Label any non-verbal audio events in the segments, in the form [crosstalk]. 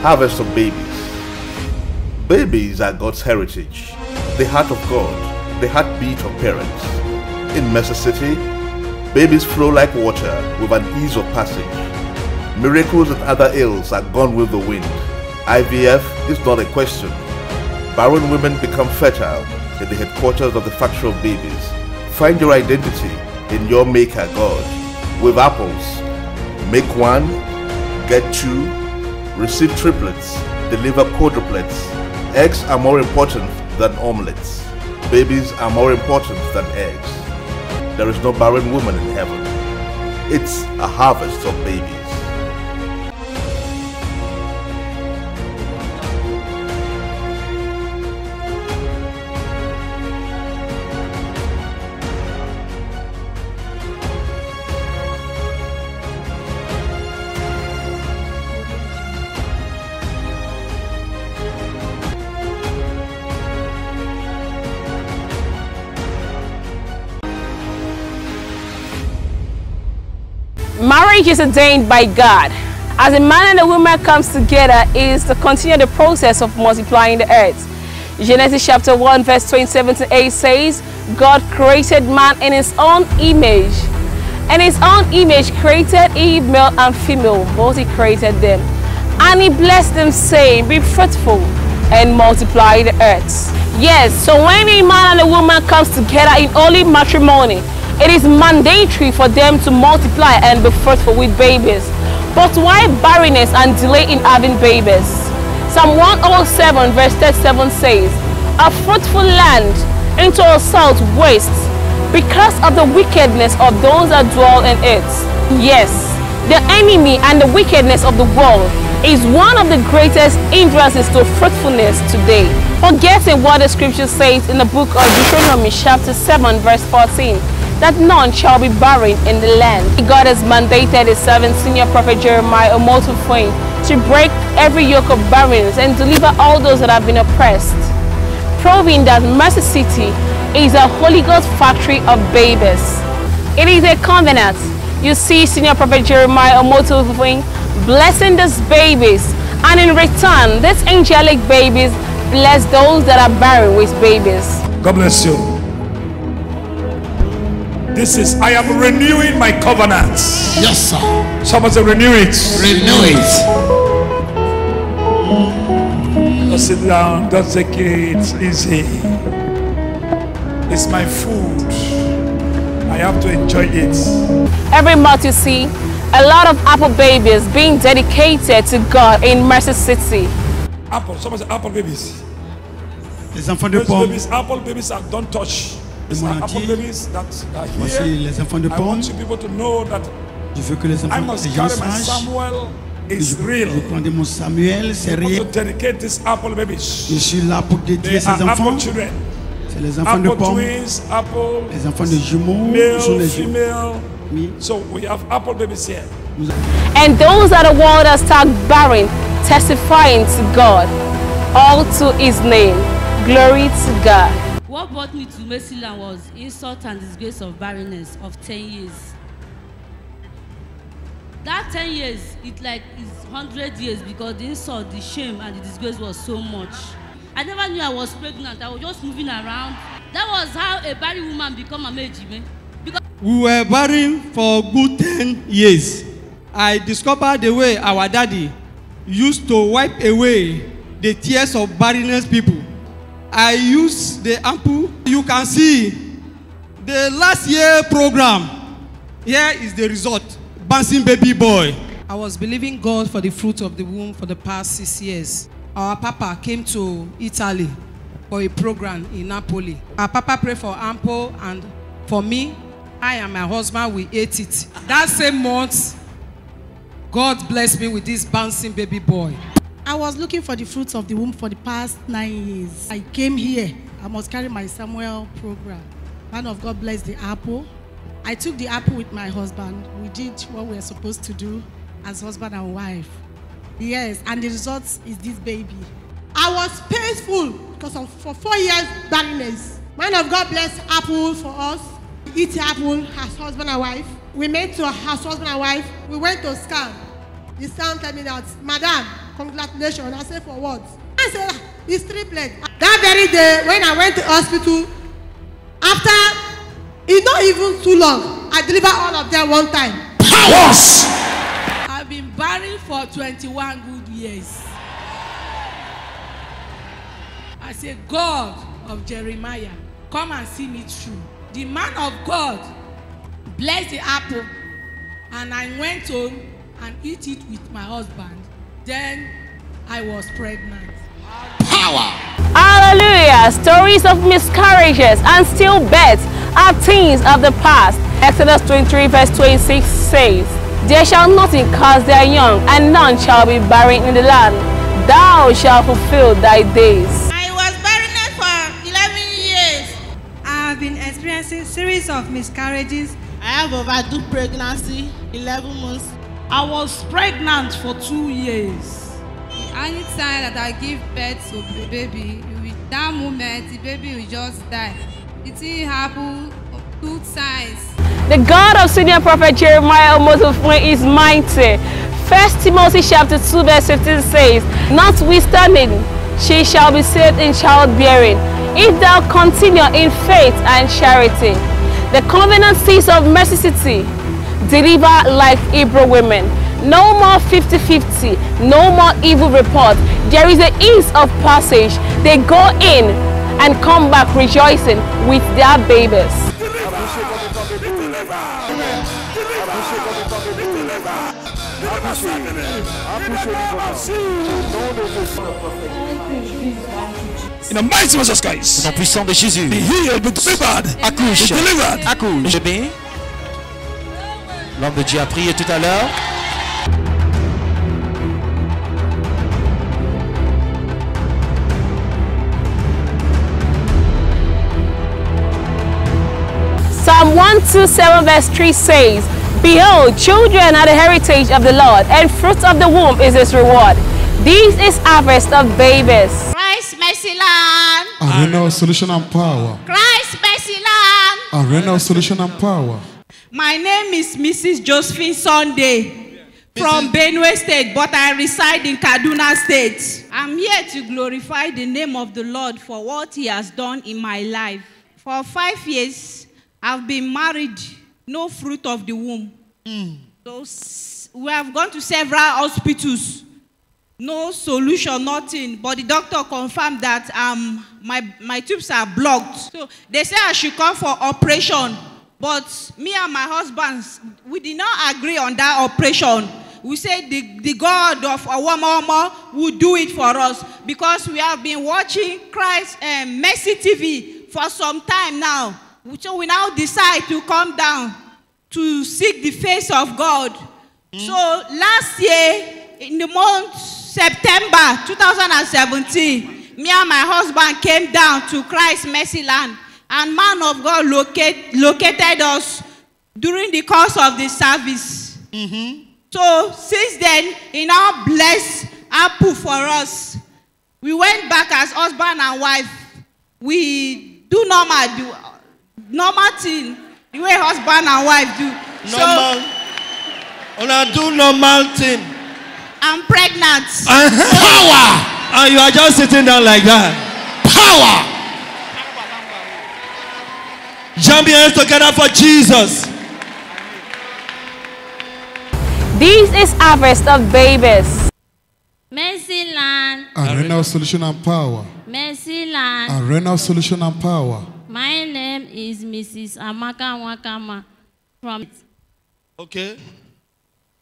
Harvest of babies. Babies are God's heritage, the heart of God, the heartbeat of parents. In Mercy City, babies flow like water with an ease of passage. Miracles and other ills are gone with the wind. IVF is not a question. Barren women become fertile in the headquarters of the factory of babies. Find your identity in your maker, God. With apples, make one, get two, receive triplets, deliver quadruplets. Eggs are more important than omelets. Babies are more important than eggs. There is no barren woman in heaven. It's a harvest of babies. Is ordained by God. As a man and a woman comes together is to continue the process of multiplying the earth. Genesis chapter 1 verse 27 to 8 says, God created man in his own image. In his own image created he male and female, both he created them. And he blessed them saying, be fruitful and multiply the earth. Yes, so when a man and a woman comes together in holy matrimony, it is mandatory for them to multiply and be fruitful with babies. But why barrenness and delay in having babies? Psalm 107 verse 37 says, A fruitful land into a south waste because of the wickedness of those that dwell in it. Yes, the enemy and the wickedness of the world is one of the greatest hindrances to fruitfulness today. Forgetting what the scripture says in the book of Deuteronomy chapter 7 verse 14 that none shall be barren in the land. God has mandated his servant senior prophet Jeremiah Omoto Fufeyin to break every yoke of barrenness and deliver all those that have been oppressed, proving that Mercy City is a Holy Ghost factory of babies. It is a covenant. You see senior prophet Jeremiah Omoto Fufeyin blessing these babies and in return, these angelic babies bless those that are barren with babies. God bless you. This is, I am renewing my covenants. Yes, sir. Someone say, renew it. Renew it. Just sit down, just take it easy. It's my food. I have to enjoy it. Every month you see a lot of apple babies being dedicated to God in Mercy City. Apple, someone say apple babies. Les enfants de Those pomme. babies, apple babies are don't touch. These are apple that uh, are Voici here. les enfants de I want you people to know that Je veux que les I enfants, must les gens carry my sachent Samuel que is je, real. je prends mon Samuel, c'est réel. to dedicate these apple babies. Je suis là pour dédier They ces are enfants. apple children. C'est les enfants de Apple twins, apple les enfants de jumeaux. ce sont les jumeaux. female. Oui. So we have apple babies here. And those are the ones that start barren, testifying to God, all to his name. Glory to God. What brought me to Mercyland was insult and disgrace of barrenness of 10 years. That 10 years, it like is 100 years because the insult, the shame, and the disgrace was so much. I never knew I was pregnant. I was just moving around. That was how a barren woman become a mejime. Because We were barren for good 10 years. I discovered the way our daddy used to wipe away the tears of barrenness people. I used the ample. You can see the last year program. Here is the result. Bouncing baby boy. I was believing God for the fruit of the womb for the past six years. Our papa came to Italy for a program in Napoli. Our papa prayed for ample and for me, I and my husband, we ate it. That same month, God blessed me with this bouncing baby boy. I was looking for the fruits of the womb for the past nine years. I came here. I must carry my Samuel program. Man of God bless the apple. I took the apple with my husband. We did what we were supposed to do as husband and wife. Yes, and the result is this baby. I was painful because of for four years barrenness. Man of God bless apple for us. Eat apple as husband and wife. We met to as husband and wife. We went to scan. The scan told me that, Madam, congratulations. I said, for what? I said, "Ah, it's triplets. That very day, when I went to hospital, after, it's not even too long, I delivered all of them one time. Powers. I've been barren for 21 good years. I say, God of Jeremiah, come and see me through. The man of God blessed the apple, and I went home and eat it with my husband. Then I was pregnant. Power. Hallelujah! Stories of miscarriages and stillbirths are things of the past. Exodus 23 verse 26 says, There shall nothing cause their young, and none shall be barren in the land. Thou shalt fulfill thy days. I was barren for 11 years. I have been experiencing series of miscarriages. I have overdue pregnancy, 11 months. I was pregnant for two years. Anytime that I give birth to the baby, with that moment, the baby will just die. It will happen two times. The God of senior prophet Jeremiah Omotofun is mighty. First Timothy chapter 2 verse 15 says, Notwithstanding, she shall be saved in childbearing, if thou continue in faith and charity. The covenant seeds of Mercy City deliver like Hebrew women. No more 50-50, no more evil report. There is a ease of passage. They go in and come back rejoicing with their babies. In the mighty name of Jesus Christ. Au nom puissant de Jésus. Be healed, be delivered. Accouche. Be delivered. Accouche. Bébé. L'homme de Dieu a prié tout à l'heure. Psalm 127 verse 3 says, Behold, children are the heritage of the Lord, and fruit of the womb is his reward. This is harvest of babies. Christ Mercy Land. Arena of Solution and Power. Christ Mercy Land. Arena of Solution and Power. My name is Mrs. Josephine Sunday from Benue State, but I reside in Kaduna State. I'm here to glorify the name of the Lord for what He has done in my life. For five years, I've been married, no fruit of the womb. So s- we have gone to several hospitals, no solution, nothing. But the doctor confirmed that um, my, my tubes are blocked. So they say I should come for operation. But me and my husband, we did not agree on that operation. We said the, the God of Awamama would do it for us because we have been watching Christ um, Mercy TV for some time now. So we now decide to come down to seek the face of God. So last year, in the month September 2017, me and my husband came down to Christ Mercy Land, and man of God locate, located us during the course of the service. So since then, he now blessed Apple for us. We went back as husband and wife. We do normal, do normal thing, the way husband and wife do. Normal. Una do normal thing. I'm pregnant. [laughs] Power. And you are just sitting down like that. Power. Jump your hands together for Jesus. This is harvest of babies. Mercy land, Arena of Solution and Power. Mercy land. Arena of Solution and Power. My name is Mrs. Amaka Wakama from. Okay.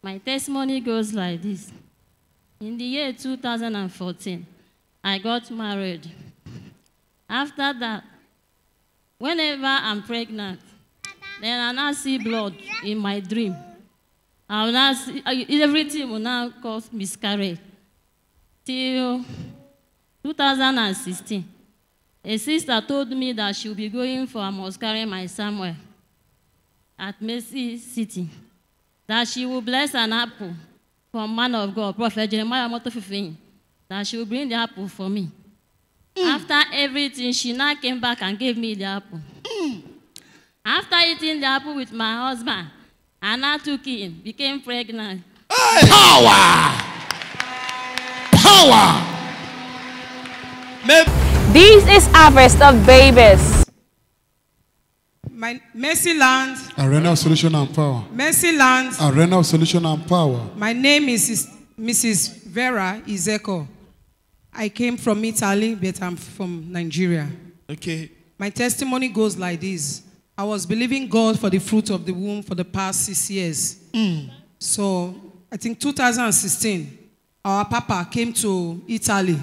My testimony goes like this. In the year 2014, I got married. After that, whenever I'm pregnant, then I now see blood in my dream. I will now see, everything will now cause miscarriage. Till 2016, a sister told me that she will be going for a carry my Samuel at Mercy City. That she will bless an apple from man of God, Prophet Jeremiah Motofifin. That she will bring the apple for me. After everything, she now came back and gave me the apple. After eating the apple with my husband, I now took it, became pregnant. Power. Power. This is harvest of babies. My Mercy Land, Arena of solution and power. Mercy Land. Arena of solution and power. My name is Mrs. Vera Izeko. I came from Italy, but I'm from Nigeria. Okay. My testimony goes like this. I was believing God for the fruit of the womb for the past six years. Mm. So, I think 2016, our papa came to Italy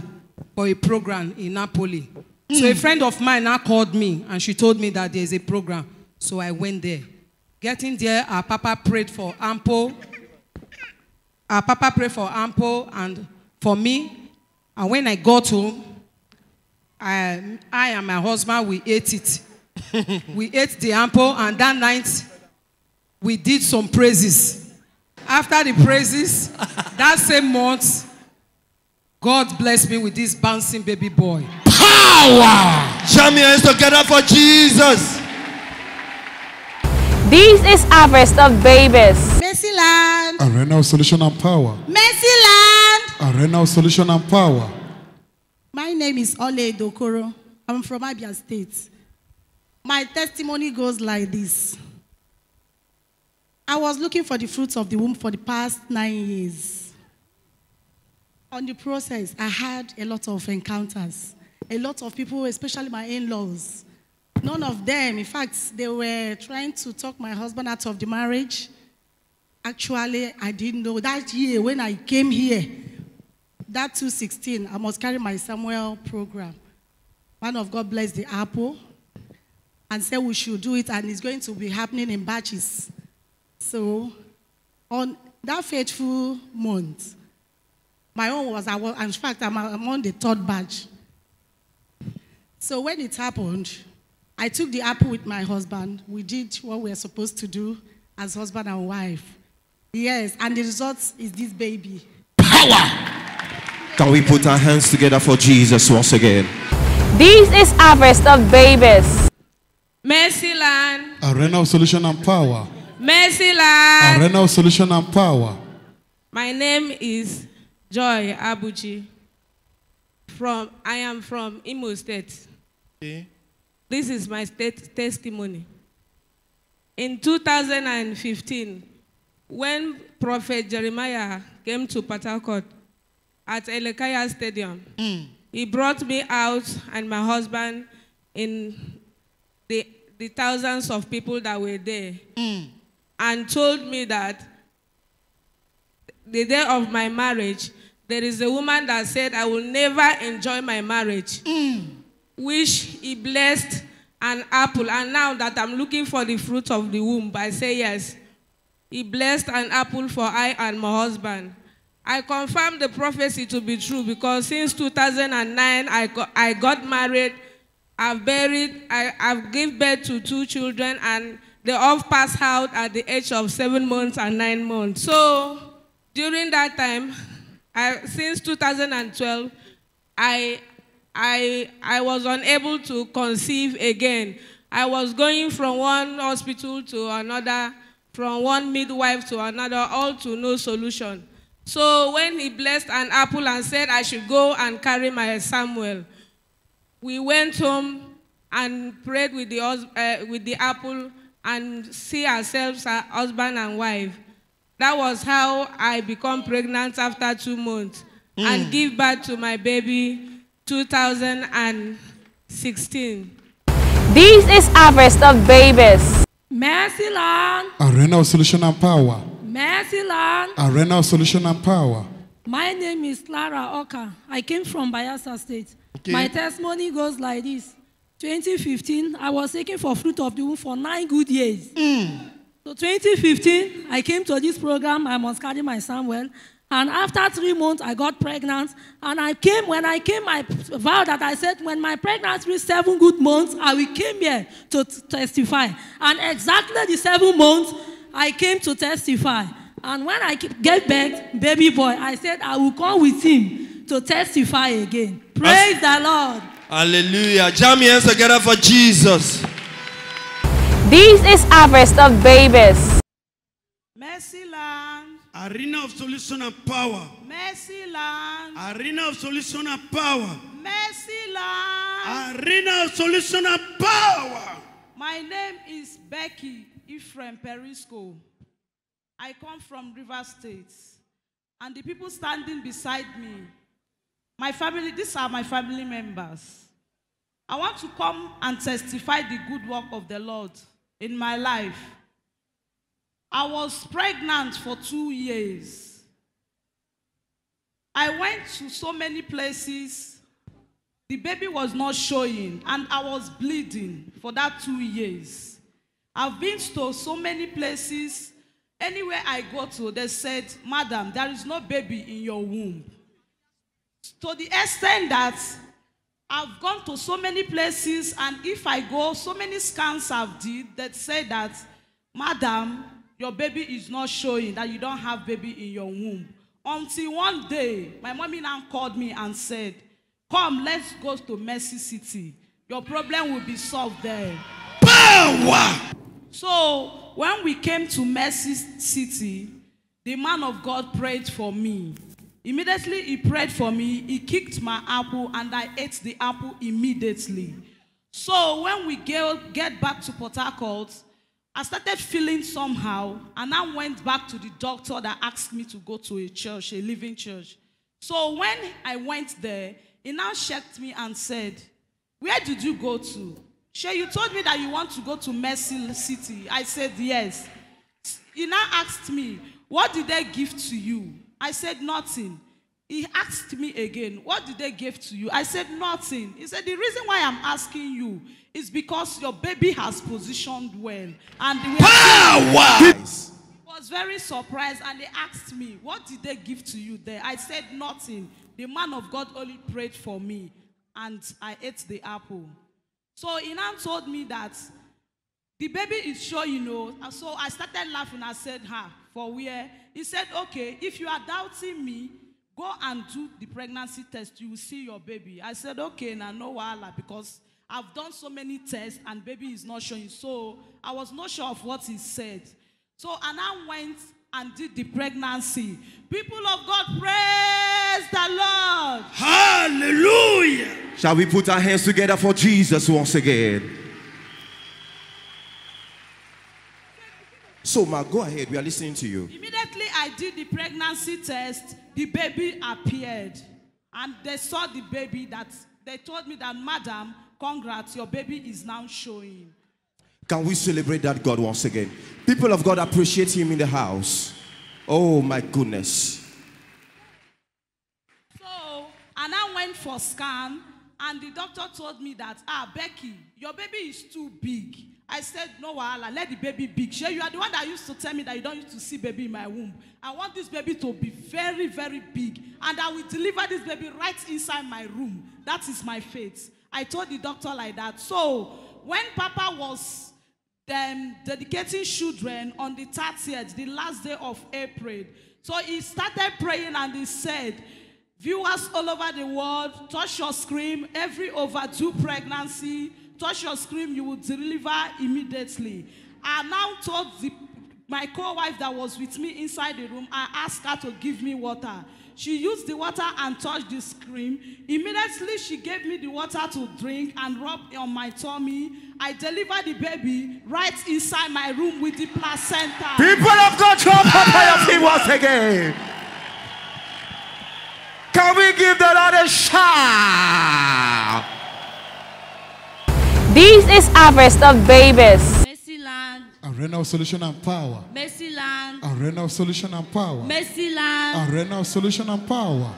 for a program in Napoli. So a mm. friend of mine now called me and she told me that there's a program. So I went there. Getting there, our papa prayed for Ampo. Our papa prayed for Ampo and for me. And when I got home, I, I and my husband, we ate it. [laughs] we ate the ample, and that night we did some praises. After the praises, [laughs] that same month, God blessed me with this bouncing baby boy. Power. Jam your hands together for Jesus. This is harvest of babies. Mercy Land. Arena of solution and power. Mercy Land. Arena solution and power. My name is Ole Dokoro. I'm from Abia State. My testimony goes like this. I was looking for the fruits of the womb for the past nine years. On the process, I had a lot of encounters. A lot of people, especially my in-laws. None of them, in fact, they were trying to talk my husband out of the marriage. Actually, I didn't know. That year when I came here, that 216, I must carry my Samuel program. Man of God bless the apple and said we should do it, and it's going to be happening in batches. So, on that faithful month, my own was, in fact, I'm, I'm on the third batch. So, when it happened, I took the apple with my husband. We did what we are supposed to do as husband and wife. Yes, and the result is this baby. Can we put our hands together for Jesus once again? This is harvest of babies. Mercy Land. Arena of solution and power. Mercy Land. Arena of solution and power. My name is Joy Abuji. From I am from Imo State. Okay. This is my state testimony. In 2015, when Prophet Jeremiah came to Port Harcourt at Elekahia Stadium, mm. he brought me out and my husband in the, the thousands of people that were there mm. and told me that the day of my marriage, there is a woman that said, I will never enjoy my marriage. Mm. Which he blessed an apple. And now that I'm looking for the fruit of the womb, I say yes. He blessed an apple for I and my husband. I confirm the prophecy to be true because since 2009, I got, I got married. I've buried, I, I've given birth to two children, and they all passed out at the age of seven months and nine months. So during that time, I, since 2012, I, I, I was unable to conceive again. I was going from one hospital to another, from one midwife to another, all to no solution. So when he blessed an apple and said I should go and carry my Samuel, we went home and prayed with the, uh, with the apple and see ourselves as husband and wife. That was how I become pregnant after two months and give birth to my baby 2016. This is harvest of babies. Mercy Land. Arena of solution and power. Mercy Land. Arena of solution and power. My name is Clara Oka. I came from Bayelsa State. Okay. My testimony goes like this. 2015, I was taking for fruit of the womb for nine good years. So 2015, I came to this program. I must carry my Samuel. And after three months, I got pregnant. And I came, when I came, I vowed that I said, when my pregnancy reached seven good months, I will came here to testify. And exactly the seven months, I came to testify. And when I gave birth, baby boy, I said, I will come with him to testify again. Praise the Lord. Hallelujah. Jam your hands together for Jesus. This is harvest of babies. Mercy Land. Arena of solution and power. Mercy land. Arena of solution and power. Mercy land. Arena of solution and power. My name is Becky Ephraim Perisco. I come from River State. And the people standing beside me, my family, these are my family members. I want to come and testify the good work of the Lord in my life. I was pregnant for two years. I went to so many places. The baby was not showing, and I was bleeding for that two years. I've been to so many places. Anywhere I go to, they said, Madam, there is no baby in your womb. To the extent that I've gone to so many places, and if I go, so many scans I've did that say that, Madam, your baby is not showing, that you don't have baby in your womb. Until one day, my mommy now called me and said, Come, let's go to Mercy City. Your problem will be solved there. Power! So, when we came to Mercy City, the man of God prayed for me. Immediately he prayed for me, he kicked my apple, and I ate the apple immediately. So when we get, back to Port Harcourt, I started feeling somehow, and I went back to the doctor that asked me to go to a church, a living church. So when I went there, he now checked me and said, Where did you go to? Shay, you told me that you want to go to Mercy City. I said, Yes. He now asked me, What did they give to you? I said, Nothing. He asked me again, What did they give to you? I said, Nothing. He said, The reason why I'm asking you is because your baby has positioned well. And we Power! was very surprised and they asked me, What did they give to you there? I said, Nothing. The man of God only prayed for me and I ate the apple. So he now told me that the baby is sure, you know. And So I started laughing. I said, Ha, for where? He said, Okay, if you are doubting me, go and do the pregnancy test. You will see your baby. I said, Okay, now no wahala because I've done so many tests and baby is not showing. So I was not sure of what he said. So and I went and did the pregnancy. People of God, praise the Lord. Hallelujah. Shall we put our hands together for Jesus once again? So, Ma, go ahead. We are listening to you. Immediately I did the pregnancy test, the baby appeared. And they saw the baby that they told me that, Madam, congrats, your baby is now showing. Can we celebrate that God once again? People of God appreciate Him in the house. Oh, my goodness. So, and I went for scan, and the doctor told me that, ah, Becky, your baby is too big. I said, no, wahala, let the baby big. Sure, you are the one that used to tell me that you don't used to see baby in my womb. I want this baby to be very, very big, and I will deliver this baby right inside my room. That is my faith. I told the doctor like that. So, when Papa was um, dedicating children on the 30th, the last day of April. So he started praying and he said, Viewers all over the world, touch your screen. Every overdue pregnancy, touch your screen, you will deliver immediately. I now told the, my co-wife that was with me inside the room, I asked her to give me water. She used the water and touched the screen. Immediately, she gave me the water to drink and rub on my tummy. I delivered the baby right inside my room with the placenta. People of God, jump up on your feet once again. Can we give the Lord a shout? This is harvest of babies. Arena of solution and power. Mercyland, Arena of solution and power. Mercyland. Arena of solution and power.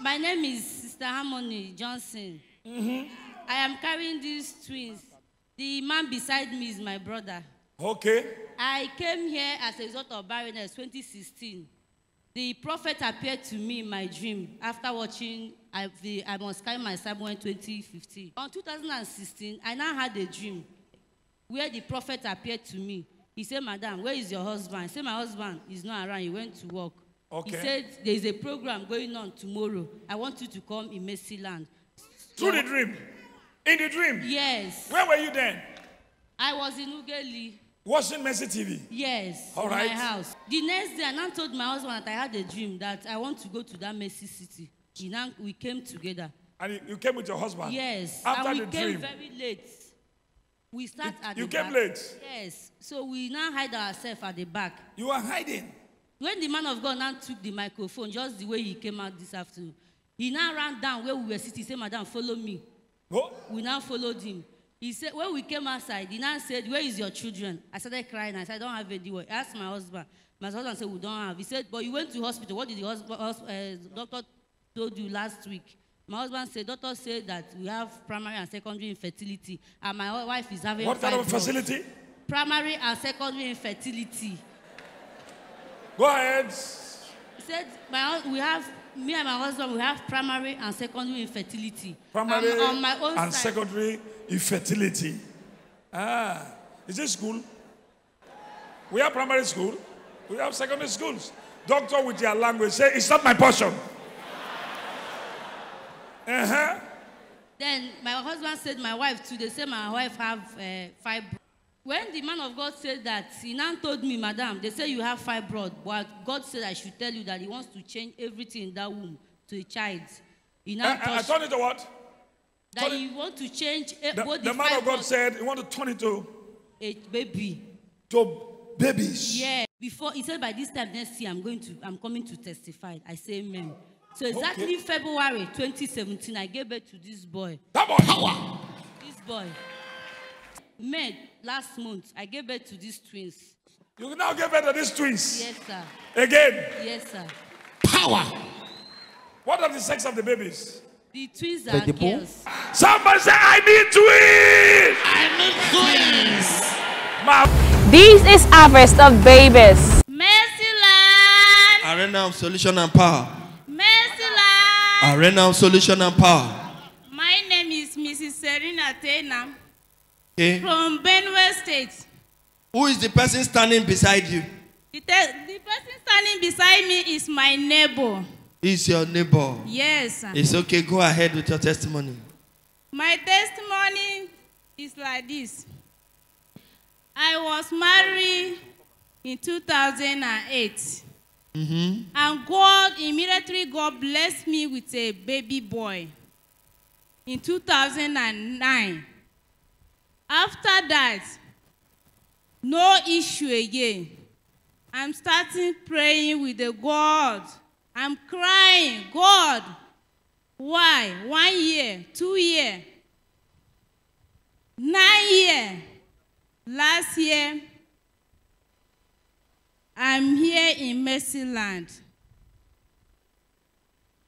My name is Sister Harmony Johnson. I am carrying these twins. The man beside me is my brother. Okay. I came here as a result of barrenness 2016. The prophet appeared to me in my dream after watching I, the, I Must Carry My Sermon in 2015. On 2016, I now had a dream where the prophet appeared to me. He said, Madam, where is your husband? I said, My husband is not around. He went to work. Okay. He said, There is a program going on tomorrow. I want you to come in Mercyland. Through the dream. In the dream. Yes. Where were you then? I was in Ugeli. Watching Mercy TV. Yes, All right. my house. The next day, I now told my husband that I had a dream that I want to go to that Mercy City. He now, we came together. And you- you came with your husband. Yes, After and we the came dream. very late. We start at you the came back. late? Yes, so we now hide ourselves at the back. You were hiding. When the man of God now took the microphone, just the way he came out this afternoon, he now ran down where we were sitting. He said, Madam, follow me. Oh. We now followed him. He said, when we came outside, he now said, Where is your children? I started crying. I said, I don't have anyone. I asked my husband. My husband said, We don't have. He said, But you went to hospital. What did the husband, uh, doctor told you last week? My husband said, Doctor said that we have primary and secondary infertility. And my wife is having What kind of fibroids." facility? Primary and secondary infertility. Go ahead. He said, my, we have, me and my husband, we have primary and secondary infertility. Primary Um, on my own and side, secondary infertility. Ah, is this school? We have primary school. We have secondary schools. Doctor with your language say, it's not my portion. Uh-huh. Then my husband said, my wife too, they say my wife have uh, fibroid. When the man of God said that, he now told me, Madam, they say you have fibroid, but God said I should tell you that he wants to change everything in that womb to a child. He now I, I, I turn it to what? that he want to change eh, The, both the the, man of God said he want to turn it to, a baby. to babies. Yeah. Before he said by this time next year I'm going to I'm coming to testify. I say amen. So exactly Okay. February 2017, I gave birth to this boy. That boy. Power. This boy. May last month, I gave birth to these twins. You now give birth to these twins. Yes, sir. Again. Yes, sir. Power. What are the sex of the babies? The twins are the girls. Somebody say, I need twins. I need twins. My This is harvest of babies. Arena of solution and power. Arena solution and power. My name is Mrs. Serena Tena Okay. from Benue State. Who is the person standing beside you? The, the person standing beside me is my neighbor. Is your neighbor. Yes. sir. It's okay. Go ahead with your testimony. My testimony is like this. I was married in 2008. Mm-hmm. And God, immediately, God blessed me with a baby boy in 2009. After that, no issue again. I'm starting praying with the God. I'm crying, God, why? One year, two year, nine year. Last year, I'm here in Mercyland.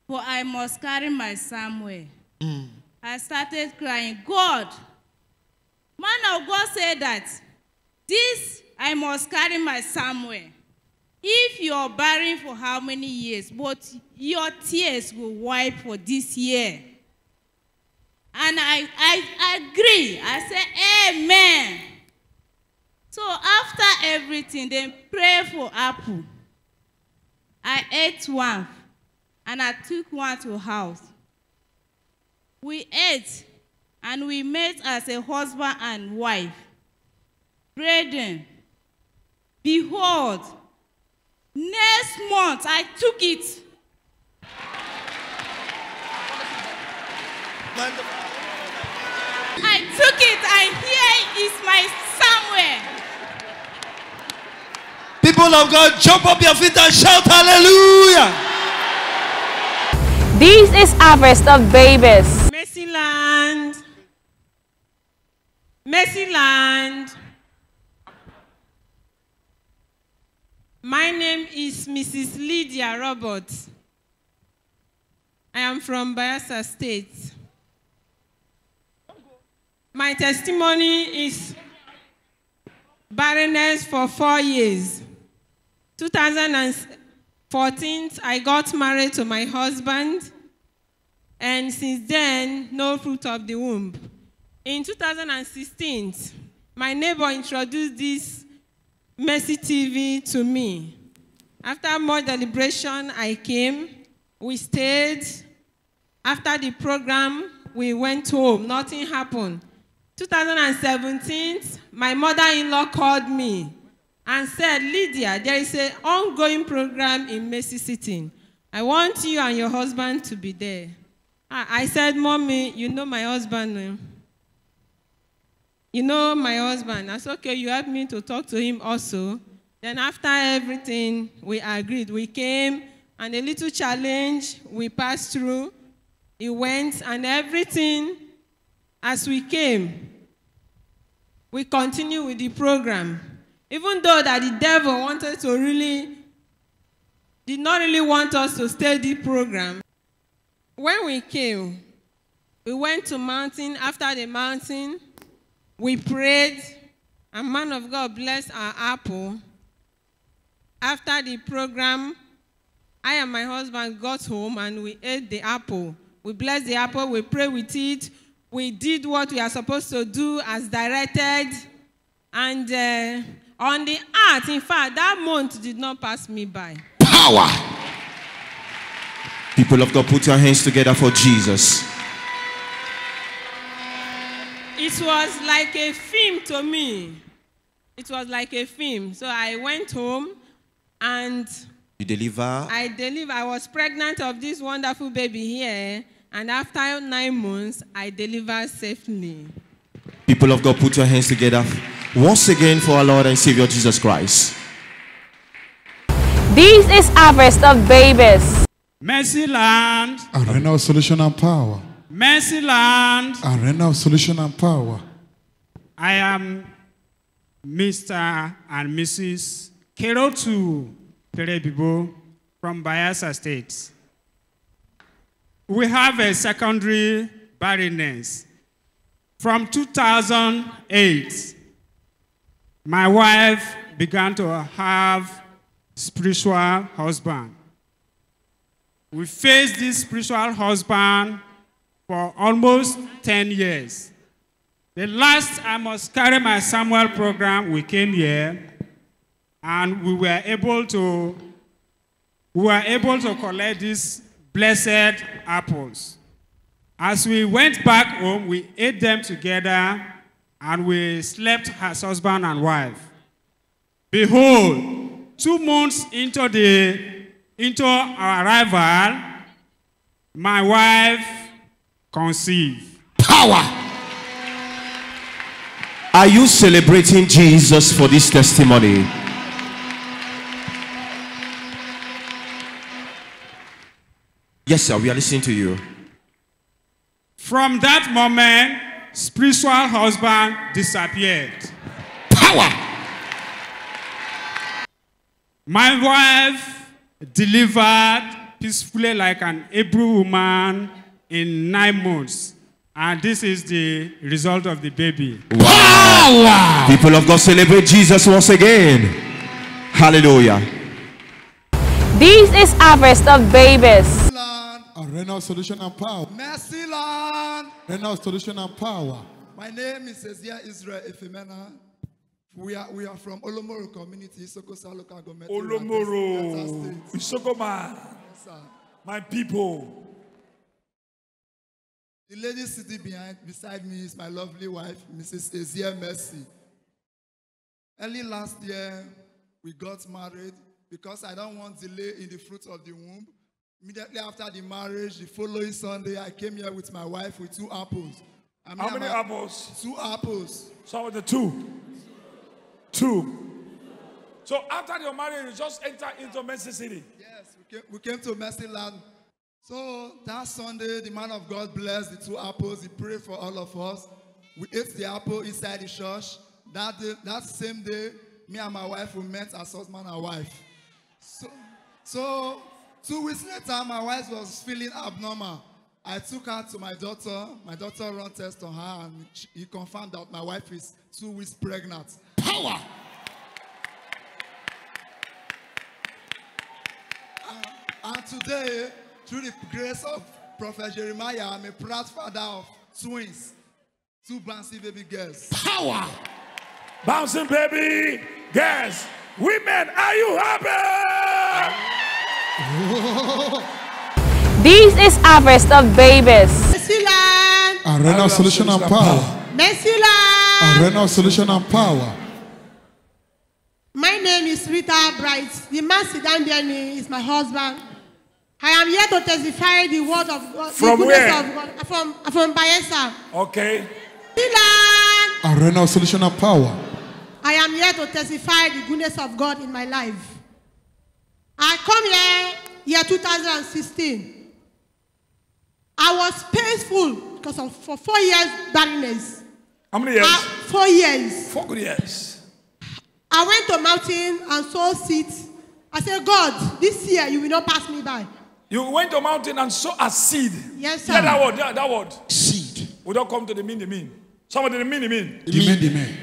But I must carry my somewhere. I started crying, God, man of God said that this I must carry my somewhere. If you're barren for how many years, but your tears will wipe for this year. And I, I agree. I say, Amen. So after everything, then pray for apple. I ate one, and I took one to house. We ate, and we met as a husband and wife. Brethren, behold, next month I took it. I took it, and here is my somewhere. People of God, jump up your feet and shout hallelujah. This is harvest of babies. Mercyland. Mercyland. My name is Mrs. Lydia Roberts. I am from Bayelsa State. My testimony is barrenness for four years. 2014, I got married to my husband, and since then, no fruit of the womb. In 2016, my neighbor introduced this Mercy TV to me. After more deliberation, I came. We stayed. After the program, we went home. Nothing happened. 2017, my mother-in-law called me and said, Lydia, there is an ongoing program in Mercy City. I want you and your husband to be there. I I said, Mommy, you know my husband. eh? You know my husband. I said, okay, you help me to talk to him also. Then after everything, we agreed. We came and a little challenge we passed through. He went and everything as we came, we continue with the program. Even though that the devil wanted to really, did not really want us to stay the program. When we came, we went to mountain. After the mountain, we prayed, and man of God blessed our apple. After the program, I and my husband got home and we ate the apple. We blessed the apple, we prayed with it, we did what we are supposed to do as directed. And uh, on the earth, in fact, that month did not pass me by. Power. People of God, put your hands together for Jesus. It was like a film to me. It was like a film. So I went home and You deliver. I deliver. I was pregnant of this wonderful baby here. And after nine months, I delivered safely. People of God, put your hands together once again for our Lord and Savior Jesus Christ. This is harvest of babies. Mercy land, Arena of solution and power. mercy land. Arena of solution and power. I am Mr. and Mrs. Kerotu Perebibo from Bayelsa State. We have a secondary barrenness. From 2008, my wife began to have spiritual husband. We faced this spiritual husband for almost 10 years. The last I must carry my Samuel program, we came here and we were able to we were able to collect these blessed apples. As we went back home, we ate them together and we slept as husband and wife. Behold, two months into the into our arrival, my wife conceived. Power. Are you celebrating Jesus for this testimony? Yes, sir, we are listening to you. From that moment, spiritual husband disappeared. Power. My wife delivered peacefully like an Hebrew woman in nine months. And this is the result of the baby. Wow. People of God, celebrate Jesus once again. Hallelujah. This is harvest of babies. Arena of solution and power. Mercy land. Arena of solution and power. My name is Ezia Israel Efemena. We are, we are from Olomoro community, Sokosa local government. area, Olomoro, State. Isokoma, Yes, sir. my people. The lady sitting behind, beside me is my lovely wife, Mrs. Ezia Mercy. Early last year, we got married because I don't want delay in the fruit of the womb. Immediately after the marriage, the following Sunday, I came here with my wife with two apples. I mean, How many I'm- apples? Two apples. So with the two. Two. So after your marriage, you just enter into Mercy City. Yes, we came, we came to Mercy Land. So that Sunday, the man of God blessed the two apples. He prayed for all of us. We ate the apple inside the church. That day, that same day, me and my wife we met as husband and wife. So, so two weeks later, my wife was feeling abnormal. I took her to my daughter. My daughter ran test on her, and she, he confirmed that my wife is two weeks pregnant. Power. And today, through the grace of Prophet Jeremiah, I'm a proud father of twins, two bouncing baby girls. Power! Bouncing baby, girls, women, are you happy? [laughs] This is harvest of babies. Arena of solution and power. Mercy Land. Arena of solution and power. My name is Rita Bright. The man sitting down behind me is my husband. I am here to testify the word of God. From the goodness where? Of God. From, from Bayelsa. Okay. Milan. Arena of solution and power. I am here to testify the goodness of God in my life. I come here year 2016. I was painful because of for four years barrenness. How many years? Uh, four years. Four good years. I went to mountain and saw seeds. I said, God, this year you will not pass me by. You went to mountain and saw a seed. Yes, sir. Yeah, that word. Yeah, that word. Seed. We don't come to the mean, the mean. Somebody the mean, the mean. Demand, demand.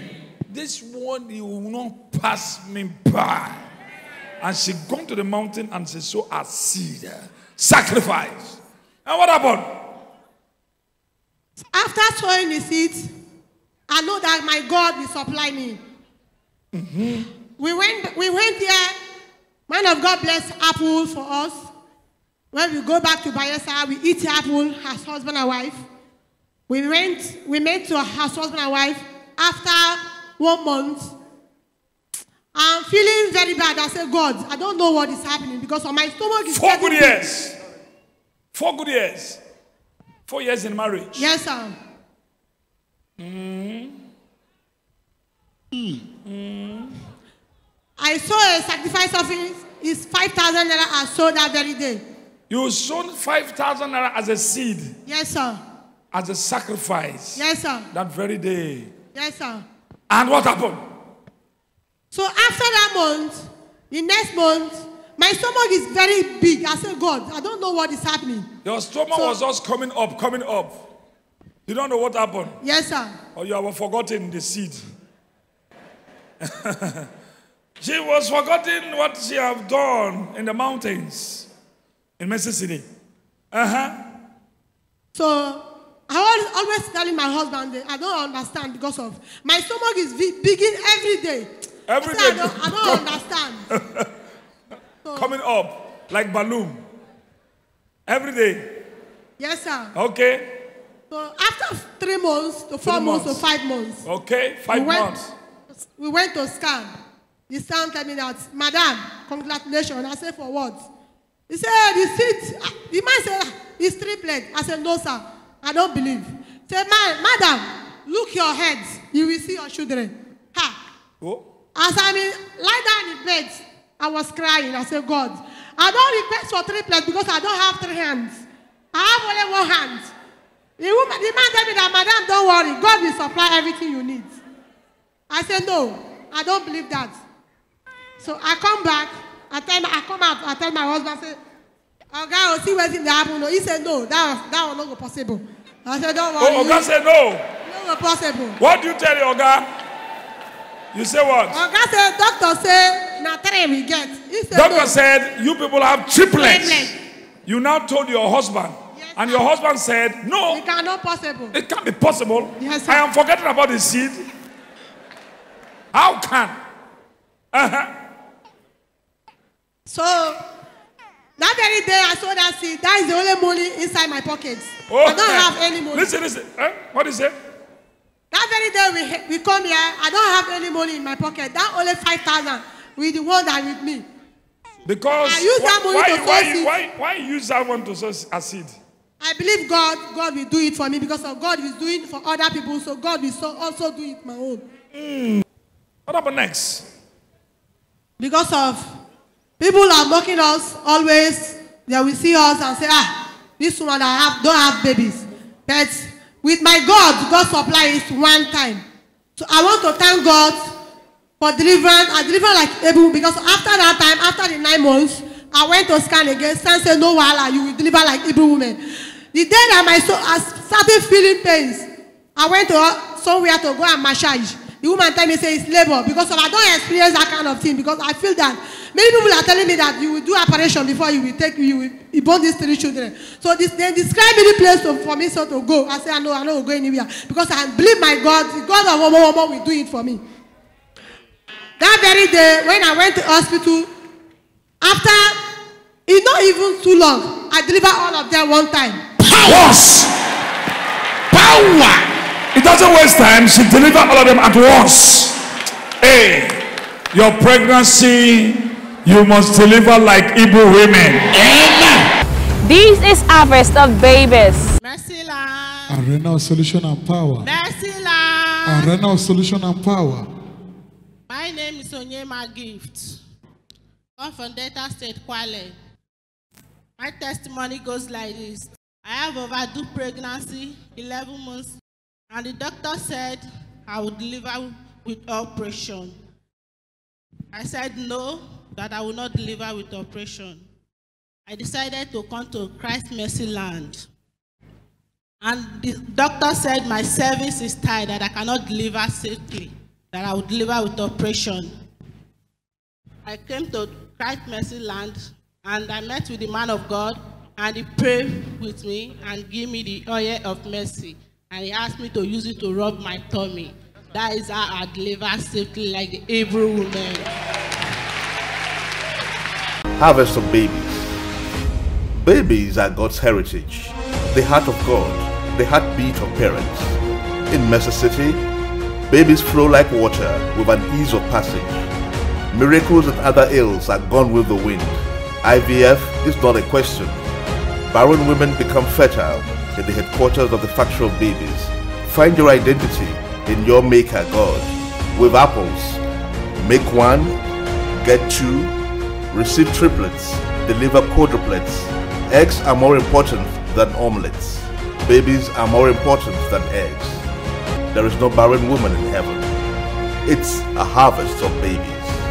This one you will not pass me by. And she gone to the mountain and she saw a seed. Sacrifice. And what happened? After sowing the seeds, I know that my God will supply me. Mm-hmm. We went, we went there. Man of God bless apple for us. When we go back to Bayelsa, we eat apple as husband and wife. We went, we met to as husband and wife. After one month, I'm feeling very bad. I said, God, I don't know what is happening because my stomach is Four good big." years. Four good years. Four years in marriage. Yes, sir. Mm. I saw a sacrifice offering is 5,000 naira I sold that very day. You sold 5,000 naira as a seed, Yes, sir. as a sacrifice. Yes, sir. That very day. Yes, sir. And what happened? So after that month, the next month, my stomach is very big. I said, God, I don't know what is happening. Your stomach was just coming up, coming up. You don't know what happened. Yes, sir. Or you have forgotten the seed. [laughs] she was forgotten what she have done in the mountains in Mississippi. Uh-huh. So I was always telling my husband I don't understand because of my stomach is big, bigging every day. Every day. I don't, I don't understand. [laughs] Coming up like balloon. Every day. Yes, sir. Okay. So after three months to four months. months. to five months, Okay. Five we went, months. We went to scan. The scan told me that, Madam, congratulations. I said, for what? He said, the seat. The man said, "Ah, it's triplet. I said, no, sir. I don't believe. He said, madam, look your head. You will see your children. Ha. Oh. As I mean, lie down in bed, I was crying. I said, God, I don't request for triplet because I don't have three hands. I have only one hand. The, woman, the man told me that, Madam, don't worry. God will supply everything you need. I said, No, I don't believe that. So I come back. I tell my, I come out. I tell my husband, I say, Oh, God, see what's in the happen. No, he said, No, that was, that was not possible. I said, Don't worry. Oh, Oga said no. No, possible. What do you tell your Oga? You say what? Oga said, Doctor say, na three we get. He said, Doctor no. said you people have triplets. Triplets. You now told your husband. Yes, and your husband said, No, It cannot possible. it can't be possible. Yes. I am forgetting about the seed. How can? Uh-huh. So that very day I saw that seed, that is the only money inside my pockets. Oh, I don't have any money. Listen, listen. Eh? What is it? That very day we, we come here, I don't have any money in my pocket. That only 5,000 with the one that with me. Because I use that money why, to sow why, seed. why, why use that one to sow a seed? I believe God, God will do it for me because of God is doing it for other people, so God will so also do it my own. What happened next? Because of people are mocking us always, they will see us and say, ah, this woman that have don't have babies. But with my God, God supply it one time. So I want to thank God for deliverance. I delivered like able because after that time, after the nine months, I went to scan again. Scan said, no wahala, you will deliver like Hebrew woman. The day that my soul I started feeling pains, I went to somewhere to go and massage. The woman tell me say it's labor because of I don't experience that kind of thing because I feel that many people are telling me that you will do operation before you will take you will you born these three children. So this, they describe any place to, for me so to go. I say I know I know go anywhere because I believe my God, the God of Omo Omo will do it for me. That very day when I went to hospital, after it's not even too long, I deliver all of them one time. Powers! Power! It doesn't waste time. She deliver all of them at once. Hey, your pregnancy, you must deliver like Igbo women. This is harvest of babies. Arena of solution and power. Arena of solution and power. My name is Onyema Gift. I'm from Delta State, Kwale. My testimony goes like this. I have overdue pregnancy, 11 months, and the doctor said I would deliver with operation. I said no, that I will not deliver with operation. I decided to come to Christ Mercy Land. And the doctor said my service is tied, that I cannot deliver safely, that I will deliver with operation. I came to Christ Mercy Land and I met with the man of God and he prayed with me and gave me the oil of mercy. And he asked me to use it to rub my tummy. That is how I deliver safely like the Hebrew woman. Harvest of babies. Babies are God's heritage, the heart of God, the heartbeat of parents. In Mercy City, babies flow like water with an ease of passage. Miracles and other ills are gone with the wind. IVF is not a question. Barren women become fertile in the headquarters of the factory of babies. Find your identity in your maker God. With apples, make one, get two, receive triplets, deliver quadruplets. Eggs are more important than omelets. Babies are more important than eggs. There is no barren woman in heaven. It's a harvest of babies.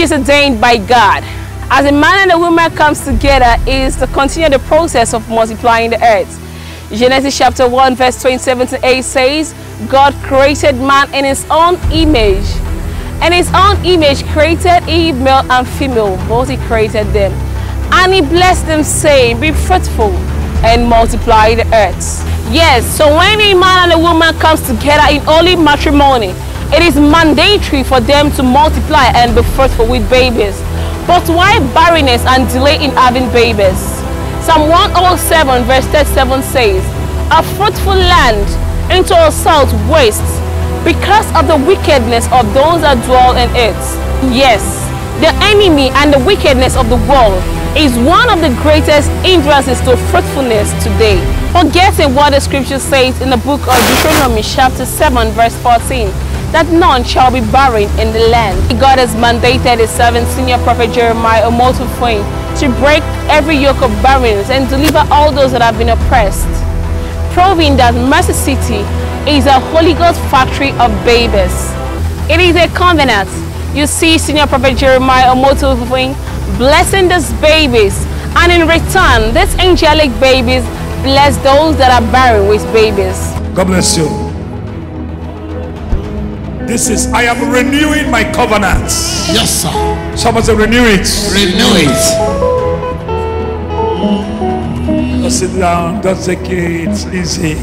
Is ordained by God. As a man and a woman comes together is to continue the process of multiplying the earth. Genesis chapter 1 verse 27 to 8 says, God created man in his own image. In his own image created he male and female, both he created them. And he blessed them saying, be fruitful and multiply the earth. Yes, so when a man and a woman comes together in holy matrimony, it is mandatory for them to multiply and be fruitful with babies. But why barrenness and delay in having babies? Psalm 107 verse 37 says, A fruitful land into a south wastes because of the wickedness of those that dwell in it. Yes, the enemy and the wickedness of the world is one of the greatest hindrances to fruitfulness today. Forgetting what the scripture says in the book of Deuteronomy chapter 7 verse 14 that none shall be barren in the land. God has mandated his servant senior prophet Jeremiah Omoto Fufeyin to break every yoke of barrenness and deliver all those that have been oppressed, proving that Mercy City is a Holy Ghost factory of babies. It is a covenant. You see senior prophet Jeremiah Omoto Fufeyin blessing these babies and in return, these angelic babies bless those that are barren with babies. God bless you. This is, I am renewing my covenants. Yes, sir. Someone say, renew it. Renew it. Just sit down, just take it easy.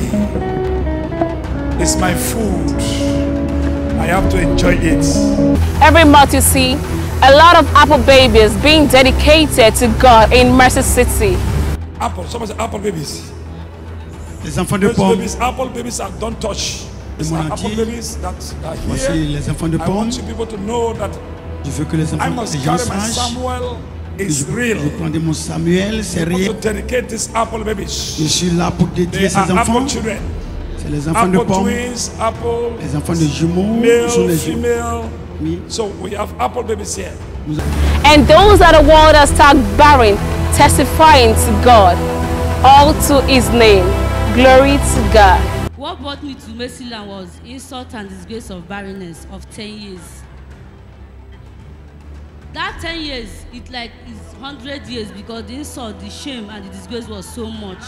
It's my food. I have to enjoy it. Every month you see a lot of apple babies being dedicated to God in Mercy City. Apple, someone say apple babies. Les enfants de Those pomme. babies, apple babies are don't touch. These are apple babies that are Voici les enfants de I pomme. want you people to know that Je veux que les I enfants, must les gens sachent Samuel que je, real. je prends de mon Samuel, c'est réel. to dedicate these apple babies. Je suis là pour dédier They ces are enfants. apple children. C'est les enfants de Apple pomme, twins, apple, les enfants de jumeaux. sont les jumeaux. female. So we have apple babies here. And those are the world that start barren, testifying to God, all to his name. Glory to God. What brought me to Mercyland was insult and disgrace of barrenness of 10 years. That 10 years, it like it's 100 years because the insult, the shame, and the disgrace was so much.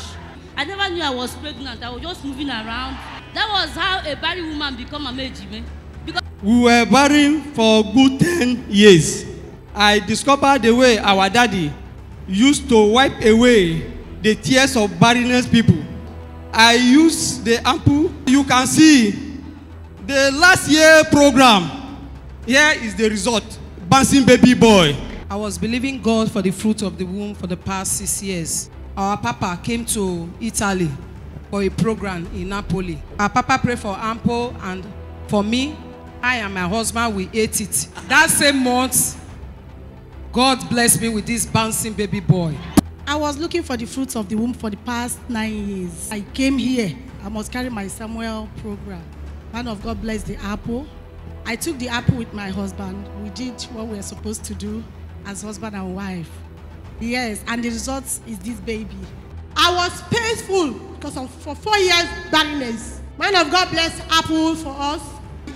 I never knew I was pregnant. I was just moving around. That was how a barren woman become a Mejime. Because We were barren for good 10 years. I discovered the way our daddy used to wipe away the tears of barrenness people. I used the ample. You can see the last year program. Here is the result. Bouncing baby boy. I was believing God for the fruit of the womb for the past six years. Our papa came to Italy for a program in Napoli. Our papa prayed for Ampo and for me, I and my husband, we ate it. That same month, God blessed me with this bouncing baby boy. I was looking for the fruits of the womb for the past nine years. I came here. I must carry my Samuel program. Man of God bless the apple. I took the apple with my husband. We did what we were supposed to do as husband and wife. Yes, and the result is this baby. I was painful because of for four years barrenness. Man of God bless apple for us.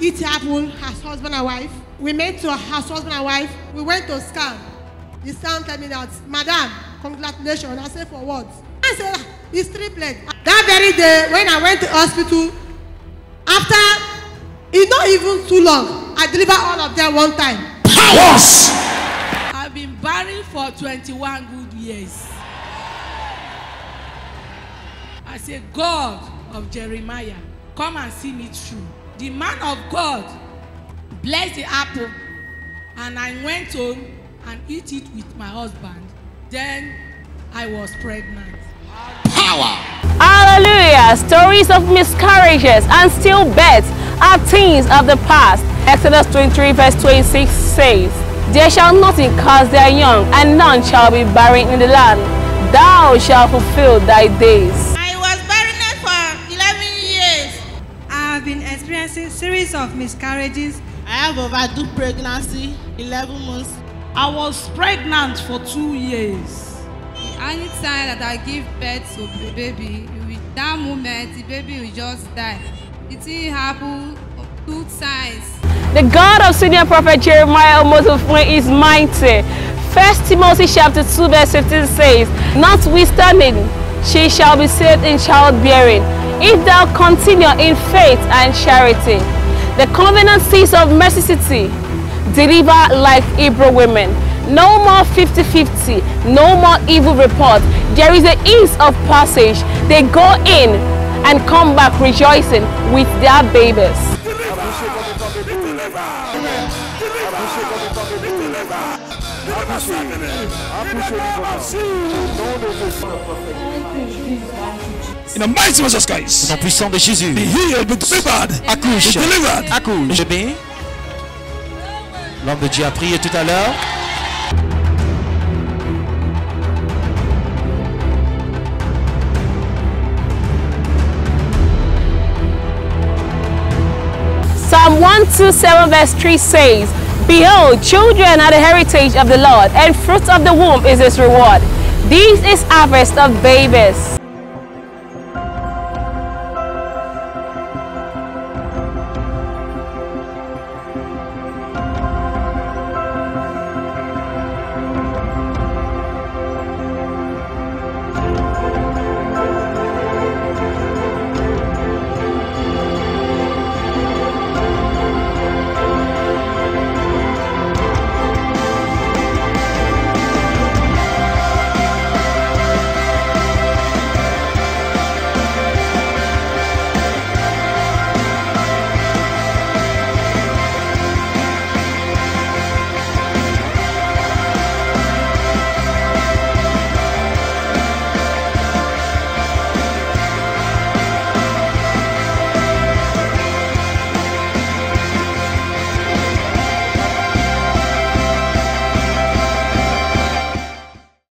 Eat apple as husband and wife. We met to as husband and wife. We went to scan. The scan told me that, Madam, congratulations. I said, for what? I said, "Ah, it's triplet. That very day when I went to hospital, after it's not even too long, I delivered all of them one time. Powers! I've been barren for 21 good years. I say, God of Jeremiah, come and see me through. The man of God blessed the apple, and I went home and eat it with my husband. Then I was pregnant. Power! Hallelujah! Stories of miscarriages and stillbirths are things of the past. Exodus 23 verse 26 says, There shall nothing cause their young, and none shall be barren in the land. Thou shalt fulfill thy days. I was barren for 11 years. I have been experiencing series of miscarriages. I have overdue pregnancy, 11 months. I was pregnant for two years. Anytime that I give birth to the baby, with that moment, the baby will just die. It will happen two times. The God of senior prophet Jeremiah Omotofun is mighty. First Timothy chapter 2 verse 15 says, Notwithstanding, she shall be saved in childbearing, if thou continue in faith and charity. The covenant seeds of Mercy City deliver like Hebrew women. No more 50-50, no more evil report. There is a ease of passage. They go in and come back rejoicing with their babies. In the mighty name of Jesus Christ. Au nom puissant de Jésus. Be healed, be delivered. Accouche. Be delivered. Accouche. Bébé. L'homme de Dieu a prié tout à l'heure. Psalm 127 verse 3 says, Behold, children are the heritage of the Lord, and fruit of the womb is his reward. This is harvest of babies.